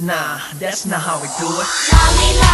Nah, that's not how we do it.